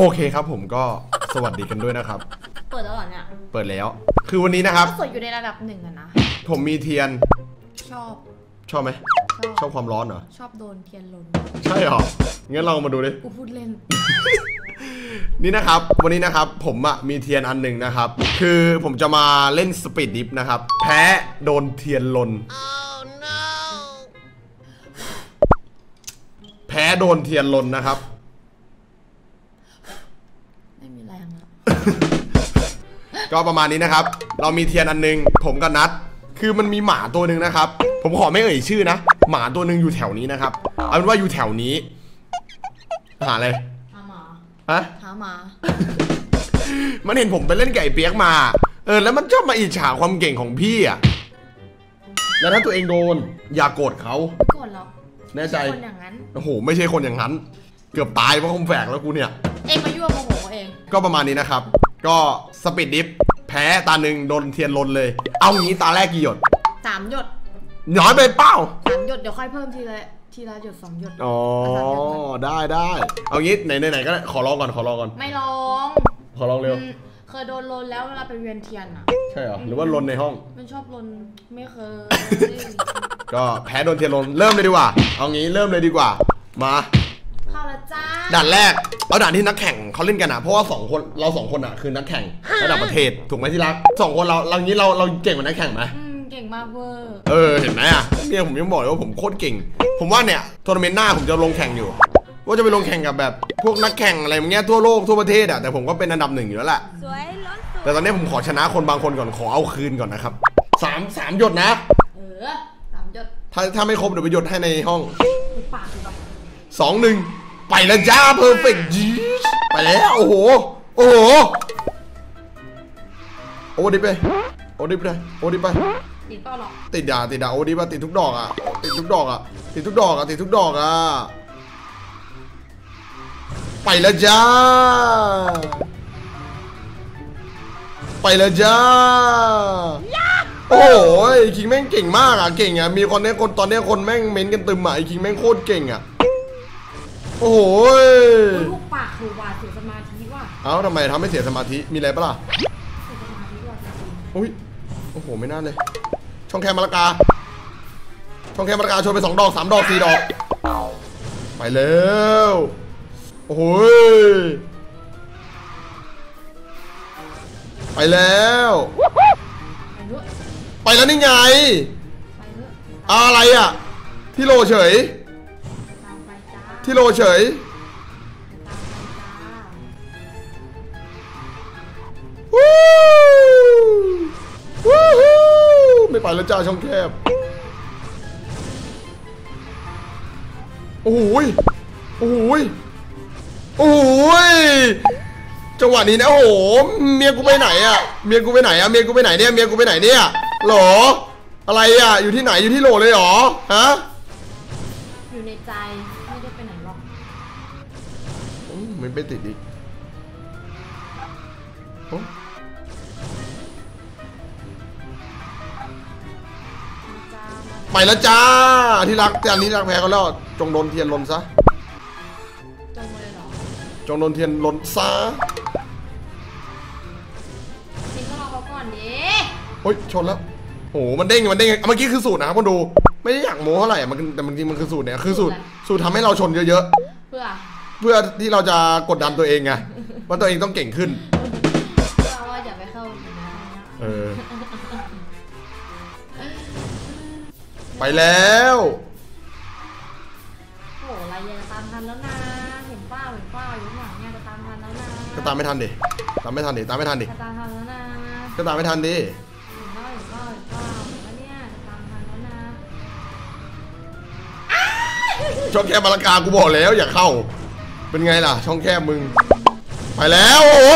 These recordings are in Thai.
โอเคครับผมก็สวัสดีกันด้วยนะครับ เปิดแล้วเหรอเนี่ยเปิดแล้ว คือวันนี้นะครับ ก็สวยอยู่ในระดับหนึ่งอะนะ ผมมีเทียนชอบ ชอบไหมชอบ ชอบความร้อนเหรอ ชอบโดนเทียนลนใช่เหรอ งั้นเรามาดูดิ กูพูดเล่น นี่นะครับวันนี้นะครับผมอะมีเทียนอันหนึ่งนะครับ คือผมจะมาเล่น Speed Drift นะครับ แพ้โดนเทียนลน แพ้โดนเทียนลนนะครับ ไม่มีแรงแล้ว ก็ประมาณนี้นะครับ เรามีเทียนอันหนึง ผมกับนัด คือมันมีหมาตัวหนึ่งนะครับ ผมขอไม่เอ่ยชื่อนะ หมาตัวหนึ่งอยู่แถวนี้นะครับ เอาเป็นว่าอยู่แถวนี้ หาอะไร หาหมาฮะ หาหมา มันเห็นผมไปเล่นไก่เปียกมา เออ แล้วมันชอบมาอิจฉาความเก่งของพี่อะ แล้วถ้าตัวเองโดน อย่าโกรธเขาไม่โกรธหรอกแน่ใจ คนอย่างนั้น โอ้โห ไม่ใช่คนอย่างนั้น เกือบตายเพราะคมแฝกแล้วกูเนี่ย เองมายั่วโมโห เอง ก็ประมาณนี้นะครับ ก็ Speed Drift แพ้ตาหนึ่งโดนเทียนลนเลย เอางี้ตาแรกกี่หยดสามหยดน้อยไปเปล่าสามหยดเดี๋ยวค่อยเพิ่มทีละทีละหยดสองหยดอ๋อได้ได้เอางี้ไหนไหนไหนก็ได้ขอลองก่อนขอลองก่อน ไม่ลอง ขอลองเร็วอืมเคยโดนลนแล้วเวลาไปเวียนเทียนอะ ใช่เหรอหรือว่าลนในห้อง มันชอบลนไม่เคย ก็แพ้โดนเทียนลนเริ่มเลยดีกว่า เอางี้เริ่มเลยดีกว่า มาเข้าแล้วจ้า ด่านแรกเอาด่านที่นักแข่งเขาเล่นกันอะเพราะว่าสองคนเราสองคนอะคือนักแข่งระดับประเทศถูกไหมที่รักสองคนเราเรางี้เราเราเก่งกว่านักแข่งไหมอืมเก่งมากเวอร์เออเห็นไหมอะเนี่ยผมยังบอกเลยว่าผมโคตรเก่ง ผมว่าเนี่ยทัวร์นาเมนต์หน้าผมจะลงแข่งอยู่ว่าจะไปลงแข่งกับแบบพวกนักแข่งอะไรอย่างเงี้ยทั่วโลกทั่วประเทศอะแต่ผมก็เป็นอันดับหนึ่งอยู่แล้วแหละสวยล้นสวยแต่ตอนนี้ผมขอชนะคนบางคนก่อนขอเอาคืนก่อนนะครับสามสามหยดนะเออสามหยดถ้าถ้าไม่ครบเดี๋ยวไปหยดให้ในห้องดูปากดูปะสองหนึ่ง ไปแล้วจ้าเพอร์เฟกต์จีไปแล้ว โอ้โห โอ้โห โอ้ดิไป โอ้ดิไป โอ้ดิไป ติดเปล่าหรอกติดด่าติดด่าโอ้ดิปะติดทุกดอกอะ ติดทุกดอกอะ ติดทุกดอกอะ ติดทุกดอกอะ ไปแล้วจ้า ไปแล้วจ้า โอ้โหไอ้คิงแม่งเก่งมากอะ เก่งอะ มีคนเนี้ยคนตอนเนี้ยคนแม่งเม้นกันตึมอะไอ้คิงแม่งโคตรเก่งอะ โอ้โหยลูกปากคือว่าเสียสมาธิว่ะเอ้าทำไมทำให้เสียสมาธิ มีอะไรปะล่ะเสียสมาธิว่ะจริงอุ้ย โอ้โห ไม่น่าเลย ช่องแคมมะละกา ช่องแคมมะละกาชนไปสองดอกสามดอกสี่ดอก ไปแล้วโอ้โหยไปแล้วๆไปเถอะไปแล้วนี่ไงไปเถอะอะไรอะ ที่โลเฉยตามไปจ้า ที่โลเฉยวู้วู้ฮู้ไม่ไปแล้วจ้าช่องแคบ โอ้โหโอ้โหโอ้โหจังหวะนี้นะโอ้โหเมียกูไปไหนอะเมียกูไปไหนอะเมียกูไปไหนเนี่ยเมียกูไปไหนเนี่ยหรออะไรอะอยู่ที่ไหนอยู่ที่โหลเลยหรอฮะ มมันไปติดอีกโอ้มาจ้ามาไปแล้วจ้า ที่รักจานนี้รักแพ้เขาแล้ว จงโดนเทียนลนซะ จงมาเลยเหรอจงโดนเทียนลนซะจริงก็รอเขาก่อนดิโอ้ยชนแล้วโอ้โหมันเด้งมันเด้งเมื่อกี้คือสูตรนะครับคนดู ไม่ได้อยากโม้เท่าไหร่อะมันแต่มันจริงมันคือสูตรเนี่ยคือสูตรสูตรทำให้เราชนเยอะเพื่อๆ เพื่อที่เราจะกดดันตัวเองไงว่าตัวเองต้องเก่งขึ้นเพื่อว่าอย่าไปเข้าอยู่นะเออไปแล้วโอ้ลายยาจะตามทันแล้วนะเห็นป้าเห็นป้าอยู่ข้างหลังเนี่ยจะตามทันแล้วนะก็ตามไม่ทันดิตามไม่ทันดิตามไม่ทันดิจะตามทันแล้วนะก็ตามไม่ทันดิเห็นป้าเห็นป้าเห็นป้าเห็นป้าเนี่ยจะตามทันแล้วนะช่องแคบมาลากากูบอกแล้วอย่าเข้า เป็นไงล่ะ ช่องแคบมึง ไปแล้วโอ้โห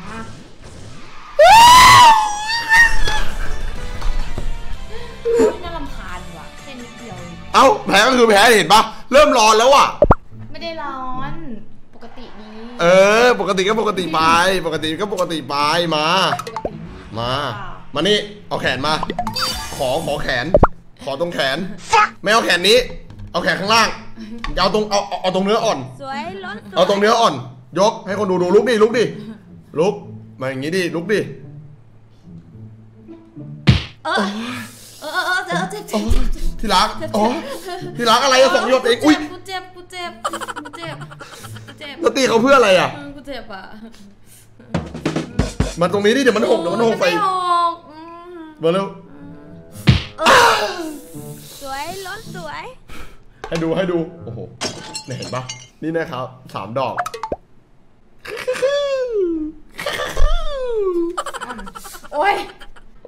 มาโอ้ยน่ารำคาญว่ะแค่นิดเดียวเองเอ้าแพ้ก็คือแพ้เห็นปะเริ่มร้อนแล้วอะ ไม่ได้ร้อน ปกติดีเออ ปกติก็ปกติไป ปกติก็ปกติไปมา ปกติมา มา นี่ เอาแขนมา ขอขอแขน ขอตรงแขน ไม่เอาแขนนี้ เอาแขนข้างล่างอย่าเอาตรงเอาเอาเอาตรงเนื้ออ่อน สวยล้นสวยเอาตรงเนื้ออ่อน ยกให้คนดูดูลุกดิลุกดิลุกมาอย่างงี้ดิลุกดิเออเออเออเออเจ็บเจ็บเจ็บเจ็บที่รักอ๋อที่รักอะไรอะสองหยดเองอุ้ยกูเจ็บกูเจ็บกูเจ็บกูเจ็บแล้วตีเขาเพื่ออะไรอะเออกูเจ็บอะ มาตรงนี้ดิเดี๋ยวมันหกเดี๋ยวมันหกไปไม่หกอืมมาเร็วสวยล้นสวย ให้ดูให้ดูโอ้โหเนี่ยเห็นปะนี่นะครับสามดอก โอ้ย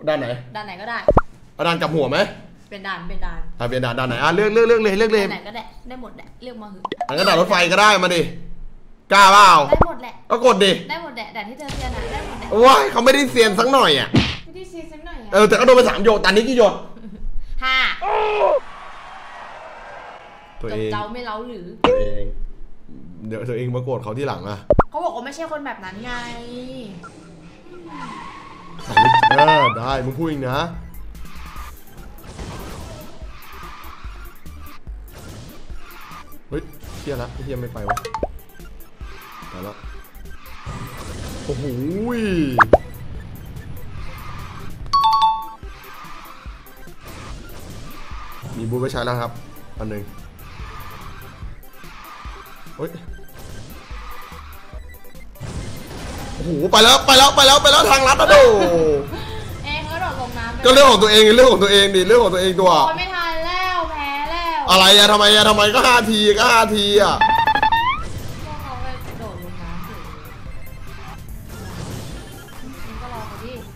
ด้านไหนด้านไหนก็ได้ เอาด้านกลับหัวไหมเป็นด่านเป็นด่านอะเป็นด้านด้านไหนอะเลือกเลือกเลือกเลยเลือกเลยด้านไหนก็ได้ได้หมดแหละเรียกมาหืออันก็ด่านรถไฟก็ได้มาดิ กล้าเปล่าได้หมดแหละ ก็กดดิ ได้หมดแหละด่านที่เธอเรียนอะได้หมดแหละว้ายเขาไม่ได้เซียนสักหน่อยอะ ไม่ได้ซีสักหน่อยเออะอแต่ก็โดนไปสามโยดตอนนี้กี่โยดห้าตัวจเอบงเจ้าไม่เล้าหรือ ตัวเอง เดี๋ยวตัวเองมาโกรธเขาที่หลังอะเขาบอกว่าไม่ใช่คนแบบนั้นไง เออได้ มึงพูดอีกนะ เฮ้ยเฮียละเฮียไม่ไปวะ ไปแล้วโอ้โหยมีบูธไปใช้แล้วครับ อันหนึ่งเฮ้ย โอ้โห ไปแล้ว ไปแล้ว ไปแล้ว ไปแล้ว ทางลัดนะโดเองก็โดดลงน้ำไปก็เรื่องของตัวเองเรื่องของตัวเองดิ เรื่องของตัวเองตัวโอ้ยไม่ทันแล้ว แพ้แล้ว อะไรอะทำไมอะทำไมก็ห้าทีก็ห้าทีอะ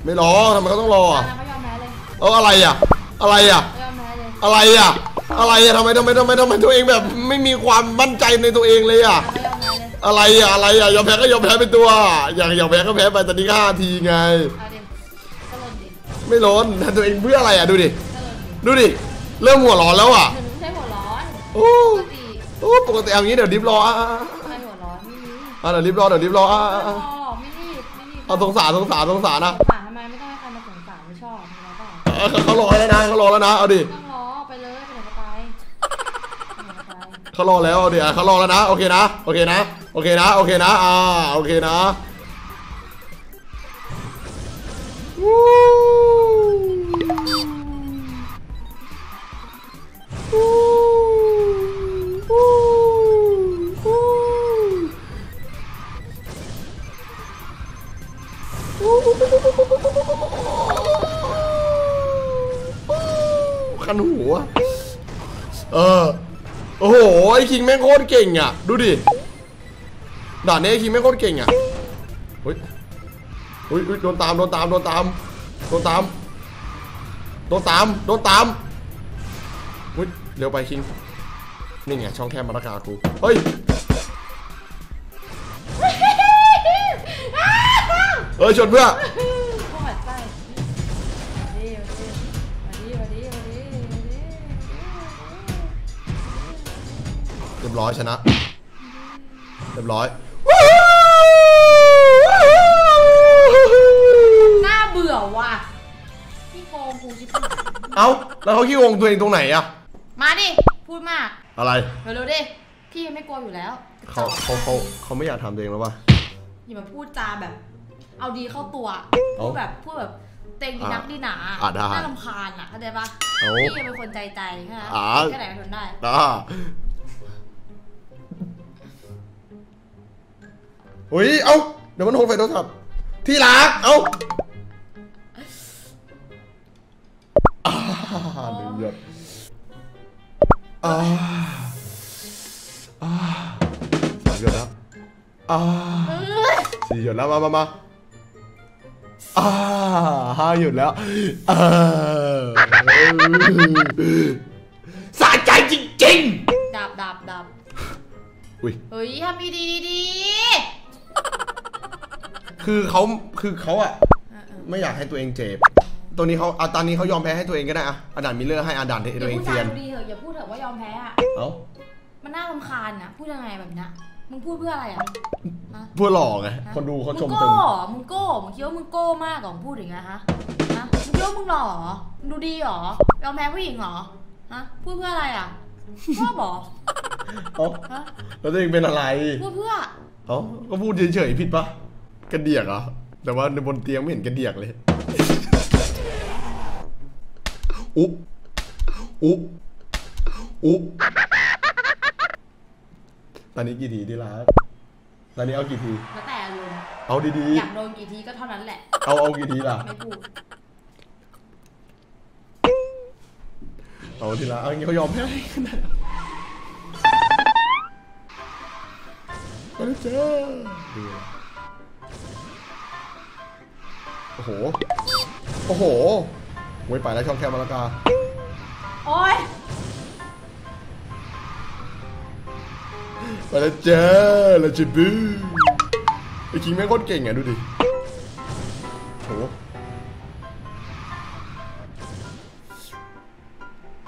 ไม่รอทำไมก็ต้องรออะแล้วเขายอมแพ้เลยเอออะไรอะอะไรอะเขายอมแพ้เลยอะไรอะอะไรอะทำไมทำไมทำไมทำไมตัวเองแบบไม่มีความมั่นใจในตัวเองเลยอะเขายอมแพ้เลยอะไรอะอะไรอะยอมแพ้ก็ยอมแพ้เป็นตัว อยากอยากแพ้ก็แพ้ไปตอนนี้ก็ห้าทีไง เอาดิก็ลนดิไม่ลนทำตัวเองเพื่ออะไรอะดูดิก็ลนดิดูดิ เริ่มหัวร้อนแล้วอะถึงไม่ใช่หัวร้อนโอ้ปกติโอ้ปกติเอางี้เดี๋ยว drift รออะอะอะใครหัวร้อนไม่มีอะเดี๋ยว drift รอเดี๋ยว drift รออะอะไม่อะรอไม่รีบไม่รีบเอาสงสารสงสารสงสารนะสงสา ออเขารอแล้วนะเขารอแล้วนะเอาดิต้องรอไปเลยไปไหนก็ไปไปไหนก็ไปเขารอแล้วเดี๋ยวเขารอแล้วนะโอเคนะโอเคนะโอเคนะโอเคนะอ่าโอเคนะวู้วู้วู้ คิงแม่งโคตรเก่งอะ ดูดิ ด่านนี้ไอคิงแม่งโคตรเก่งอะเฮ้ยเฮ้ยโดนตาม โดนตาม โดนตาม โดนตาม โดนตาม โดนตามเฮ้ยเร็วไปคิง นี่ไงช่องแคบมาตรกากูเฮ้ยเออชนเพื่อ รียบร้อยชนะ เรียบร้อย น่าเบื่อว่ะพี่โกงกูชิบหายเอ้า แล้วเขาขี้โกงตัวเองตรงไหนอะมาดิ พูดมาก อะไร เร็วๆดิ พี่ไม่กลัวอยู่แล้วเขาเขาเขาเขาไม่อยากทำตัวเองแล้ววะอย่ามาพูดจาแบบ เอาดีเข้าตัวเอ้าพูดแบบพูดแบบเต็งดีนักดีหนาอะได้น่ารำคาญอะเข้าใจปะเอ้าพี่เป็นคนใจใจแค่นั้นอะแค่ไหนก็ทนได้ อ่า เฮ้ย เอ้า เดี๋ยวมันโทรไฟโทรศัพท์ ที่รัก เอ้าอ่าหนึ่งหยดอ่าอ่าสามหยดแล้วอ่าสี่หยดแล้ว มามามาอ่าห้าหยดแล้วเออสะใจจริงๆ ดับดับดับอุ้ย เฮ้ยทำดีดีดี คือเขาคือเขาอะเออเออไม่อยากให้ตัวเองเจ็บตัวนี้เขาอาตอนนี้เขายอมแพ้ให้ตัวเองก็ได้อะอาดานมิลเลอร์ให้อาดานอย่าตัวเองพูดเซีจายนดูดีเถอะอย่าพูดเถอะว่ายอมแพ้อะเอ้ามันน่ารำคาญนะพูดยังไงแบบเนี้ยมึงพูดเพื่ออะไรอะฮะเพื่อหล่อไงคนดูเขาชมมึงเต็โก้มเหรอมึงโก้เหรอมึงคิดว่ามึงโก้มากเหรอมึงพูดอย่างเงี้ยฮะฮะมึงคิดว่ามึงหล่อเหรอมึงดูดีเหรอยอมแพ้ผู้หญิงเหรอฮะพูดเพื่ออะไรอะชอบเหรอเอ้าฮะแล้วตัวเองเป็นอะไรพูดเพื่อเอ้าก็พูดเฉยๆผิดปะ กระเดียกเหรอ แต่ว่าในบนเตียงไม่เห็นกระเดียกเลย อุ๊บอุ๊บอุ๊บตอนนี้กี่ทีที่รักตอนนี้เอากี่ที แล้วแต่อารมณ์เอาดีอยากโดนกี่ทีก็เท่านั้นแหละ ๆ เอาเอากี่ทีล่ะ ไม่พูดเอาทีละเอาอย่างงี้เขายอมแพ้มาแล้วจ้าดู อ้โห โอ้โหไว้ยไปแล้วช่องแคบมาละกา โอ๊ยไปแล้วจ้าแล้วจิบูไอ้คิงแม่งโคตรเก่งอะดูดิโอ้โห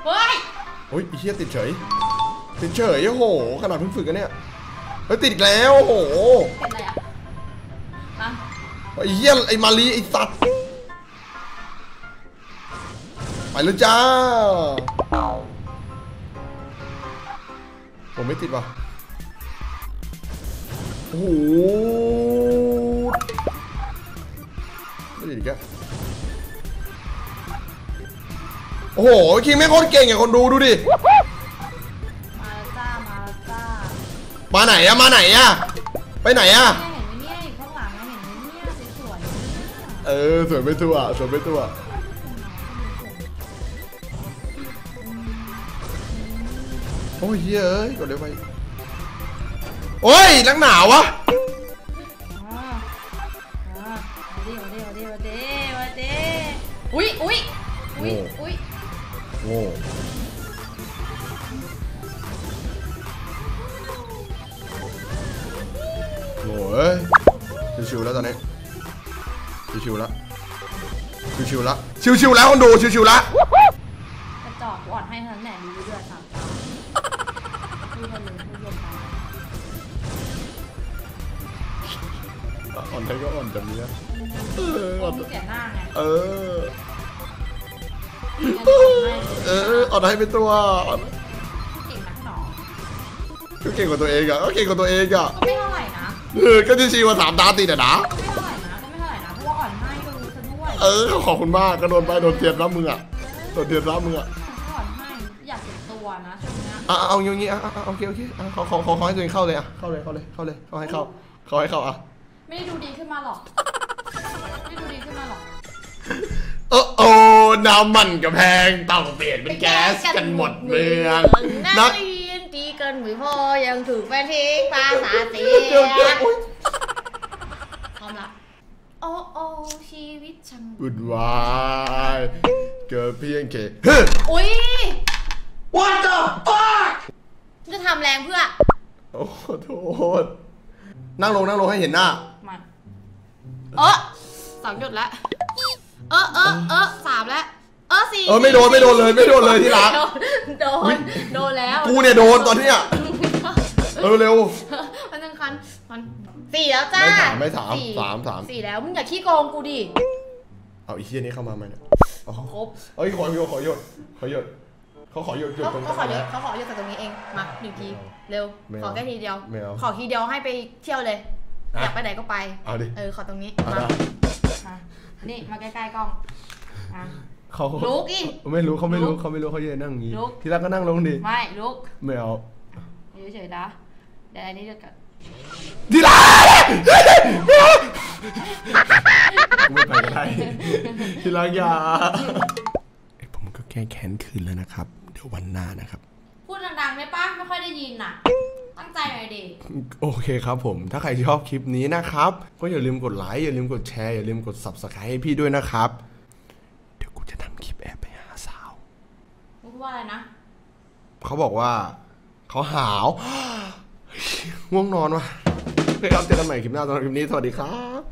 เฮ้ยโอ้ยไอ้เฮียติดเฉย ติดเฉยโอ้โหขนาดเพิ่งฝึกกันเนี่ย เฮ้ยติดอีกแล้วโอ้โห เป็นอะไรอะฮะ ไอ้เหี้ยไอ้มารีไอ้สัตว์ ไปแล้วจ้า ผมไม่ติดว่ะโอ้โหไม่ติดอีกแล้วโอ้โห คิงแม่งโคตรเก่งอะคนดูดูดิ มาแล้วจ้า มาแล้วจ้า มาไหนอะมาไหนอะไปไหนอะ เนี่ยเออสวยไม่ทั่วสวยไม่ทั่วโอ้ยเฮ้ยเอ้ยกดเร็วไปโอ้ยนักหนาวะอ่าอ่ามาดิมาดิมาดิมาดิมาดิอุ้ยอุ้ยอุ้ยอุ้ยโง่โง่เอ้ยชิวๆแล้วตอนนี้ ชิวๆแล้วชิวๆแล้วชิวๆแล้วคนดูชิวๆแล้วกระจอกกูอ่อนให้เท่านั้นแหละดูด้วยสามตาพูดกันเลยพูดรวมกันอ่อนใครก็อ่อนแบบนี้นะเออโอ้อ่อนมีเสียหน้าไงเอองั้นอ่อนให้เอออ่อนให้เป็นตัวอ่อนเก่งนักหนอก็เก่งกว่าตัวเองอะก็เก่งกว่าตัวเองอะก็ไม่เท่าไหร่นะเออก็ที่ชีว่าสามตาติดอะนะก็ไม่เท่าไหร่นะ เออขอบคุณมากก็โดนไปโดนเทียนรับมึงอะโดนเทียนรับมึงอะอ่อนให้อยากเก็บตัวนะช่วงเนี้ยอะเอาอย่างงี้อะอะอะโอเคโอเคอะขอขอขอขอให้ตัวเองเข้าเลยอะเข้าเลยเข้าเลยเข้าเลยเข้าให้เข้าเข้าให้เข้าอะไม่ได้ดูดีขึ้นมาหรอกไม่ดูดีขึ้นมาหรอกเออโอ้น้ำมันกับแพงต้องเปลี่ยนเป็นแก๊สกันหมดเมืองนันักกเรียนตีกันไม่พอยังถูกแฟนทิ้งภาษาเสีเดี๋ยวเดี๋ยวย โอ๊ย พร้อมละ โอ้โอ้ชีวิตช่างวุ่นวายเกิดเพียงแค่เฮ้ยอุ้ย What the fuck จะทำแรงเพื่อ โอ้ขอโทษ นั่งลงนั่งลงให้เห็นหน้า มาเออสองหยดแล้วเออเออเออสามแล้วเออสี่เออไม่โดนไม่โดนเลยไม่โดนเลยที่รักโดนโดนโดนแล้ว กูเนี่ยโดนตอนเนี้ยเออเร็วมันยังคันมัน สี่แล้วจ้าไม่สามไม่สามสี่สามสามสี่แล้วมึงอย่าขี้โกงกูดิเอาอีเทียนี้เข้ามาไหมเนี่ยเอาครบเอ้ยขอหยดขอหยดขอหยดเขาขอหยดหยดเขาตรงเขาขอเยนี้อะเขาขอเยอะจากตรงนี้เองมาหนึ่งทีเร็วไม่เอาขอแค่ทีเดียวไม่เอาขอทีเดียวให้ไปเที่ยวเลยอะอยากไปไหนก็ไปเอาดิเออขอตรงนี้เอามาได้มานี่มาใกล้ๆกล้องอะเขาลุกอีไม่รู้เขาไม่รู้ลุกเขาไม่รู้เขายืนนั่งอย่างงี้ลุกทีแรกก็นั่งลงดิไม่ลุกไม่เอาอยู่เฉยๆนะเดี๋ยวอันนี้จะกั ดทีแรกกูไม่ไปก็ได้ทีแรกอย่าผมก็แก้แค้นคืนแล้วนะครับ เดี๋ยววันหน้านะครับ พูดดังๆได้ปะไม่ค่อยได้ยินน่ะ ตั้งใจหน่อยดิ โอเคครับผม ถ้าใครชอบคลิปนี้นะครับ ก็อย่าลืมกดไลค์ อย่าลืมกดแชร์ อย่าลืมกด subscribe ให้พี่ด้วยนะครับ เดี๋ยวกูจะทำคลิปแอบไปหาสาว มึงพูดว่าอะไรนะ เขาบอกว่า เขาหาว ง่วงนอนว่ะโอเคครับเจอกันใหม่คลิปหน้าตอนคลิปนี้ สวัสดีครับ